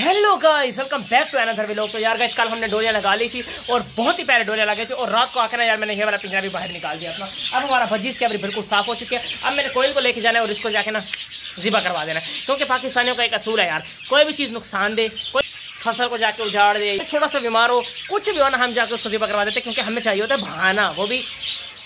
Hello guys welcome back to another vlog तो यार guys कल हमने डोरियाँ लगा ली थी और बहुत ही प्यारे डोरियाँ लगे थे और रात को आकर ना यार मैंने ये वाला पिंजरा भी बाहर निकाल दिया अपना। अब हमारा भजीज के अभी बिल्कुल साफ़ हो चुके हैं। अब मैंने कोयल को लेके जाना है और इसको जाके ना जिबा करवा देना है। क्योंकि पाकिस्तानियों का एक असूल है यार। कोई भी चीज़ नुकसान दे, कोई फ़सल को जाके उजाड़ दे थोड़ा सा बीमार हो, कुछ भी हो ना, हम जाके उसको जिबा करवा देते क्योंकि हमें चाहिए होता है बहाना, वो भी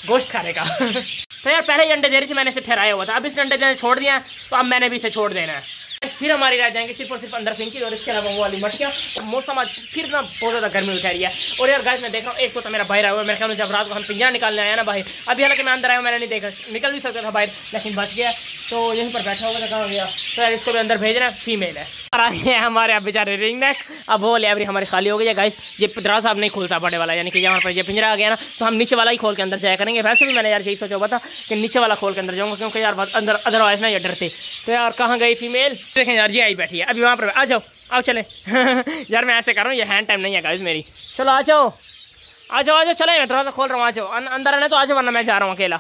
गोश्त खाने का। तो यार, पहले ही अंडे दे रही थी, मैंने इसे ठहराया हुआ था। अब इसने अंडे देने छोड़ दिया तो अब मैंने भी इसे छोड़ देना है। फिर हमारी रह जाएँगे सिर्फ़ और सिर्फ़ अंदर फिंकी और इसके अलावा वो वाली मटकियाँ मौसम आज फिर ना बहुत ज़्यादा गर्मी उठा रही है। और यार गाइस मैं देख रहा हूँ एक तो, तो मेरा बाहर आया हुआ मेरे ख्याल जब रात को हम पिंजरा निकालने आया ना बाहर अभी हालाँकि मैं अंदर आया मैंने नहीं देखा। निकल भी सकता था बाहर लेकिन बच गया तो यहीं पर बैठा हुआ था गया? तो यार इसको भी अंदर भेज रहे हैं फीमेल है। और आए हमारे अब बेचारे रिंग नेक अब वो लेवरी हमारी खाली हो गई है गाइस ये दरवाज़ा साहब नहीं खुलता बड़े वाला यानी कि यहाँ पर ये पिंजरा आ गया ना तो हम नीचे वाला ही खोल के अंदर जाया करेंगे। वैसे भी मैंने यार यही सोचा हुआ था कि नीचे वाला खोल के अंदर जाऊँगा क्योंकि यार अंदर अदरवाइज़ ना ये डरते। तो यार कहाँ गई फीमेल देखें यार, ये आई बैठी है। अभी वहाँ पर आ जाओ, आओ चले। यार, मैं ऐसे कर रहा हूँ, ये हैंड टाइम नहीं है गाइस मेरी। चलो, आ जाओ। आ जाओ आ जाओ, चले, मैं दरवाज़ा खोल रहा हूँ, आ जाओ। अंदर आना तो आ जाओ, वरना मैं जा रहा हूँ अकेला।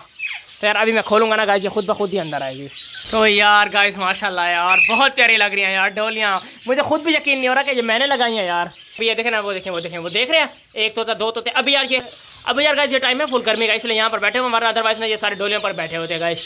तो यार, अभी मैं खोलूँगा ना गाइस ये खुद ब खुद ही अंदर आएगी। तो यार गाइस माशाल्लाह यार, बहुत प्यारी लग रही हैं यार, डोलियाँ। मुझे खुद भी यकीन नहीं हो रहा कि ये मैंने लगाई हैं यार। अभी ये देखें ना, वो देखें वो देखें, वो देख रहे हैं? एक तोता, दो तोते। अभी यार ये अभी यार गाइस ये टाइम है फुल गर्मी का, इसलिए यहाँ पर बैठे हुए हमारा अदरवाइज़ ना ये सारे डोलियों पर बैठे होते गाइस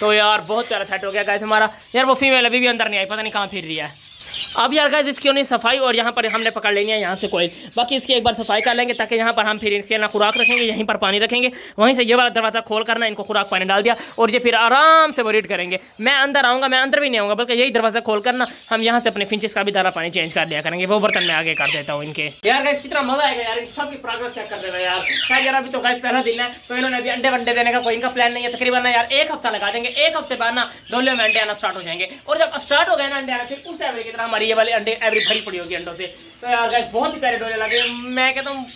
तो यार, बहुत प्यारा सेट हो गया गाइस हमारा। यार, वो फीमेल अभी भी अंदर नहीं आई, पता नहीं कहाँ फिर रही है। अब यार गाइस इसकी उन्हें सफ़ाई और यहाँ पर हमने पकड़ लेनी है, यहाँ से कोयल बाकी इसकी एक बार सफ़ाई कर लेंगे ताकि यहाँ पर हम फिर इनके ना खुराक रखेंगे, यहीं पर पानी रखेंगे। वहीं से ये वाला दरवाज़ा खोल करना, इनको खुराक पानी डाल दिया और ये फिर आराम से वो रीड करेंगे। मैं अंदर आऊँगा, मैं अंदर भी नहीं आऊँगा, बल्कि यही दरवाज़ा खोल करना, हम यहाँ से अपने फिंचेस का भी दाना पानी चेंज कर दिया करेंगे। वो बर्तन में आगे कर देता हूँ इनके। यार गाइस कितना मज़ा आएगा यार सबकी प्रोग्रेस चेक कर देगा यार। यार, अभी तो गाइस पहला दिन है तो इन्होंने अभी अंडे वंडे देने का कोई इनका प्लान नहीं है। तकरीबन यार, एक हफ़्ता लगा देंगे। एक हफ़्ते बाद ना डोलियों में अंडे आना स्टार्ट हो जाएँगे। और जब स्टार्ट हो गए ना अंडे आना, फिर उस एवरेज की तरह हमारी ये वाले अंडे एवरेज भरी पड़ी होगी अंडों से। तो यार बहुत ही प्यारे डोले लगे मैं कहता हूँ,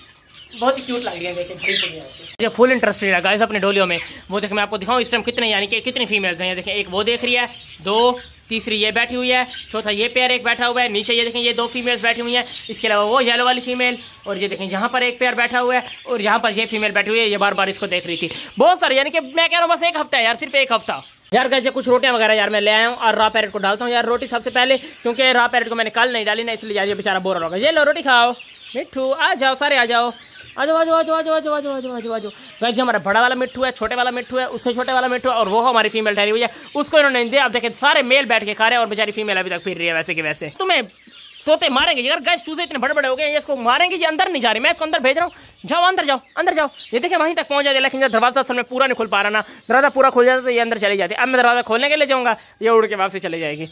बहुत ही क्यूट लग रही है देखिए भरी पड़ी है फुल इंटरेस्टेड है गाइस अपने डोलियों में। वो देखिए मैं आपको दिखाऊँ इस टाइम कितने, यानी कि कितनी फीमेल्स हैं। देखिए एक वो देख रही है, दो, तीसरी ये बैठी हुई है, चौथा ये पेयर एक बैठा हुआ है, नीचे ये देखें, ये दो फीमेल्स बैठी हुई हैं। इसके अलावा वो येलो वाली फीमेल और ये देखें, यहाँ पर एक पेयर बैठा हुआ है, और यहाँ पर ये फीमेल बैठी हुई है, ये बार बार इसको देख रही थी। बहुत सारे, यानी कि मैं कह रहा हूँ, बस एक हफ़्ता है यार, सिर्फ़ एक हफ़्ता। यार कैसे कुछ रोटियाँ वगैरह यार मैं ले आया हूँ और रॉ पैरेट को डालता हूँ यार रोटी सबसे पहले, क्योंकि रॉ पैरेट को मैंने कल नहीं डाली, ना इसलिए यार ये बेचारा बोर होगा। ये लो रोटी खाओ। मिठू आ जाओ, सारे आ जाओ। आज आज आज आज आज आज आ जाओ आ जाओ हमारा बड़ा वाला मिट्टू है, छोटे वाला मिट्टू है, उससे छोटे वाला मिट्टू है और वो हमारी फीमेल ठहरी हुई है। उसको इन्होंने नहीं दिया। अब देखे, सारे मेल बैठ के खा रहे हैं और बेचारी फीमेल अभी तक फिर रही है, वैसे कि वैसे। तुम्हें तोते मारेंगे। यार गैस चूजे इतने बड़े बड़े हो गए इसको मारेंगे, ये अंदर नहीं जा रही। मैं इसको अंदर भेज रहा हूँ। जाओ, अंदर जाओ अंदर जाओ। ये देखिए, वहीं तक पहुँच जाते लेकिन जब दरवाज़ा असल में पूरा नहीं खुल पा रहा ना। दरवाज़ा पूरा खुल जाता तो ये अंदर चले जाते अब मैं दरवाज़ा खोलने के लिए जाऊँगा, ये उड़ के वापसी चले जाएगी।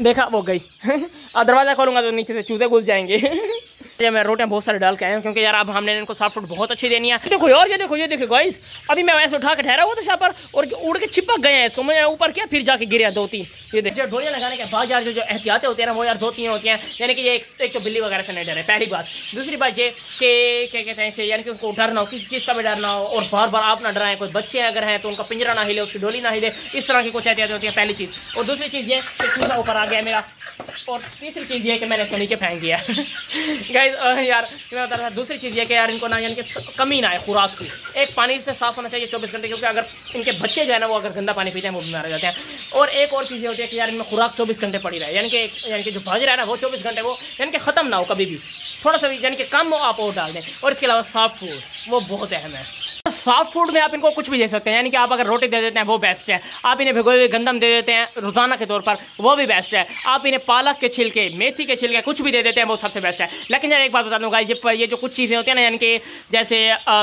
देखा, वो गई। अब दरवाज़ा खोलूँगा तो नीचे से चूजे घुस जाएँगे। ये मैं रोटियाँ बहुत सारे डाल के आया हूँ, क्योंकि यार अब हमने इनको सॉफ्ट फ़ूड बहुत अच्छी देनी है। देखो और ये देखो ये देखो गाइस अभी मैं वैसे उठा के ठहरा हुआ था यहाँ पर, और उड़ के चिपक गए हैं इसको। मैं ऊपर किया, फिर जाके गिरा दो तीन। ये देखिए डोरियाँ लगाने के बाद यार जो एहतियातें होती है ना, वो यार दो तीन होती हैं। यानी कि ये एक तो बिल्ली वगैरह से नहीं डरे, पहली बात। दूसरी बात ये कि क्या कहते हैं इसे, यानी कि उसको डरना हो, किसी चीज़ का भी डरना हो, और बार बार आप ना डराएँ, कोई बच्चे अगर हैं तो उनका पिंजरा ना हिले, उसकी डोली ना हिले, इस तरह की कुछ एहतियातें होती हैं, पहली चीज़। और दूसरी चीज़ ये ऊपर आ गया मेरा, और तीसरी चीज़ ये कि मैंने इसको नीचे फेंक दिया। गाइस यार मैं बता रहा था, दूसरी चीज़ ये कि यार इनको ना, यानी कि कमी ना है खुराक की। एक पानी से साफ़ होना चाहिए चौबीस घंटे, क्योंकि अगर इनके बच्चे जो है ना, वो अगर गंदा पानी पीते हैं, वो बीमार हो जाते हैं। और एक और चीज़ ये होती है कि यार, इनमें खुराक चौबीस घंटे पड़ी रहे। यानी कि यानी कि जो भाज रहा है ना, वो चौबीस घंटे, वो यानी कि ख़त्म ना हो कभी भी। थोड़ा सा भी, यानी कि कम हो आप और डाल दें। और इसके अलावा साफ़ फ़ूड, वो बहुत अहम है। सॉफ्ट फ़ूड में आप इनको कुछ भी दे सकते हैं, यानी कि आप अगर रोटी दे देते हैं, वो बेस्ट है। आप इन्हें भिगोए हुए गंदम दे देते हैं, रोज़ाना के तौर पर, वो भी बेस्ट है। आप इन्हें पालक के छिलके, मेथी के छिलके, कुछ भी दे देते हैं, वो सबसे बेस्ट है। लेकिन यार, एक बात बता दूँगा ये ये जो कुछ चीज़ें होती हैं ना, यानी कि जैसे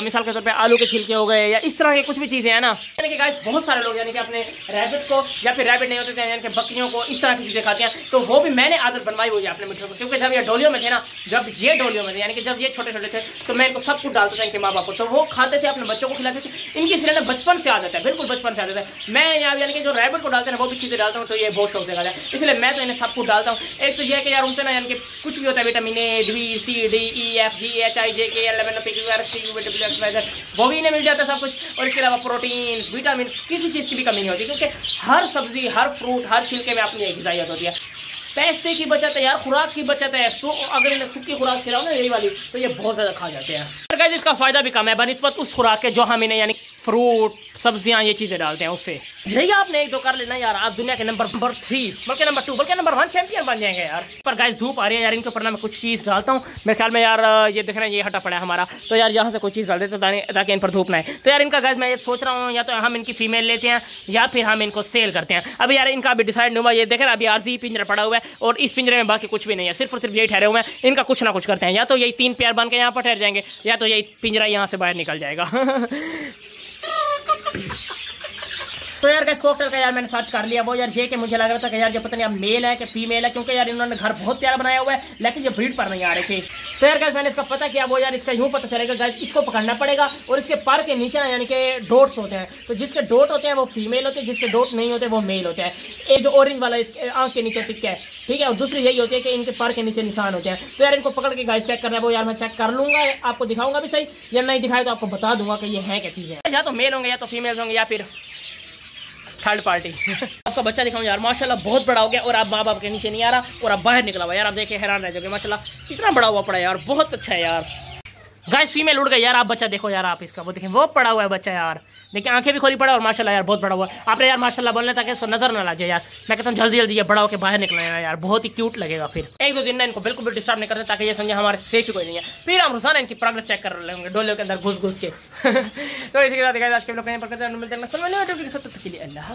मिसाल के तौर पर आलू के छिलके हो गए, या इस तरह की कुछ भी चीज़ें हैं ना, यानी कि गाइस बहुत सारे लोग, यानी कि अपने रैबिट को, या फिर रैबिट नहीं होते थे, यानी कि बकरियों को इस तरह की चीज़ें खाते हैं तो वो भी मैंने आदत बनवाई हुई है अपने मिठों को। क्योंकि जब ये डोलियों में थे ना, जब ये डोलियों में थे, यानी कि जब ये छोटे छोटे थे तो मैं इनको सब कुछ डालता था इनके माँ बाप को तो वो खाते थे अपने बच्चों को खिलाते थे। इनकी ना बचपन से आदत है, बिल्कुल बचपन से आदत है। मैं यहाँ यानी कि जो रैबिट को डालते हैं वो भी चीज़ें डालता हूँ तो ये बहुत शौक से खाता है। इसलिए मैं तो इन्हें सब कुछ डालता हूँ। एक तो ये है कि यार उनसे ना यानी कि कुछ भी होता है vitamin A D C D E F G H I J K eleven P Q R C वो भी इन्हें मिल जाता है सब कुछ। और इसके अलावा प्रोटीन विटामिन किसी चीज़ की भी कमी नहीं होती, क्योंकि हर सब्ज़ी, हर फ्रूट हर छिलके में अपनी गजाइत होती है। पैसे की बचत है यार, खुराक की बचत है। सो अगर इन्हें सूखी खुराक खिलाओ ना, यही वाली तो ये बहुत ज़्यादा खा जाते हैं। इसका फ़ायदा भी कम है, बनस्बत उस खुराक के जो हम इन्हें, यानी फ्रूट सब्ज़ियाँ, ये चीज़ें डालते हैं उससे। यही आपने एक दो कर लेना यार, आप दुनिया के नंबर नंबर थ्री बल्कि नंबर टू बल्कि नंबर वन चैंपियन बन जाएँगे यार। पर गाइस धूप आ रही है यार, इनके ऊपर ना मैं कुछ चीज़ डालता हूँ। मेरे ख्याल में यार, ये देख रहे हैं, ये हटा पड़ा है हमारा। तो यार, यहाँ से कोई चीज़ डाल देते ताकि इन पर धूप ना है तो यार, इनका गाइस मैं ये सोच रहा हूँ, या तो हम इनकी फीमेल लेते हैं, या फिर हम इनको सेल करते हैं। अभी यार, इनका अभी डिसाइड नहीं हुआ, ये देखें अभी आरजी पिंजरा पड़ा हुआ है, और इस पिंजरे में बाकी कुछ भी नहीं है। सिर्फ़ और सिर्फ़ यही ठहरे हुए हैं, इनका कुछ ना कुछ करते हैं। या तो यही तीन प्यार बन के यहाँ पर ठहर जाएँगे, या तो यही पिंजरा यहाँ से बाहर निकल जाएगा। तो यार गैस कोकटल का यार मैंने सर्च कर लिया, वो यार ये कि मुझे लग रहा था कि यार ये पता नहीं अब मेल है कि फीमेल है, क्योंकि यार इन्होंने घर बहुत प्यारा बनाया हुआ है, लेकिन ये ब्रीड पर नहीं आ रहे थे। तो यार गैस मैंने इसका पता किया, वो यार इसका यूँ पता चलेगा गैस इसको पकड़ना पड़ेगा और इसके पर के नीचे ना यानी कि डोट्स होते हैं। तो जिसके डोट होते हैं, वो फीमेल होते हैं, जिसके डोट नहीं होते, वो मेल होते हैं। एक जो ऑरेंज वाला इसके, आँख के नीचे टिक है, ठीक है? और दूसरी यही होती है कि इनके पर के नीचे निशान होते हैं। तो यार इनको पकड़ के गाइस चेक करना है, वो यार मैं चेक कर लूँगा, आपको दिखाऊँगा भी सही। या नहीं दिखाए तो आपको बता दूँगा कि ये है क्या चीज़ें। या तो मेल होंगे, या तो फीमेल होंगे, या फिर थर्ड पार्टी आपका बच्चा दिखाऊँ यार, माशाल्लाह बहुत बड़ा हो गया और आप माँ बाप के नीचे नहीं आ रहा और आप बाहर निकला हुआ यार आप देखे, हैरान रह जाओगे, माशाल्लाह। इतना बड़ा हुआ पड़ा यार, बहुत अच्छा है यार। गाय फीमेल उड़ गई यार आप बच्चा देखो, यार आप इसका, वो देखें, वो पड़ा हुआ है बच्चा यार। देखिए आँखें भी खोली पड़ा और माशाल्लाह यार, बहुत बड़ा हुआ। आपने यार, माशाल्लाह बोलने तक इसको नज़र ना जाए यार। मैं कहता हूँ, जल्दी जल्दी ये बड़ा होकर बाहर निकलना यार, बहुत ही क्यूट लगेगा फिर। एक दो दिन ना इनको बिल्कुल भी डिस्टर्ब नहीं करते ताकि ये समझे हमारे सेफ़ कोई नहीं है। फिर हम रोज़ाना इनकी प्रोग्रेस चेक कर लेंगे डोले के अंदर घुस घुस के। तो इसी के साथ आज के लोग मिलते हैं अल्लाह